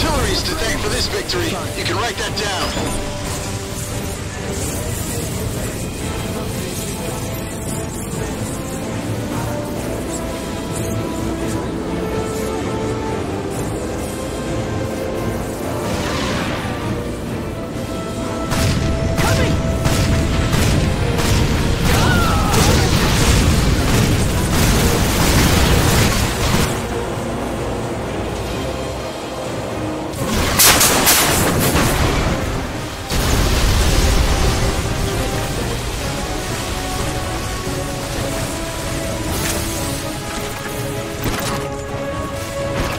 artillery is to thank for this victory. You can write that down.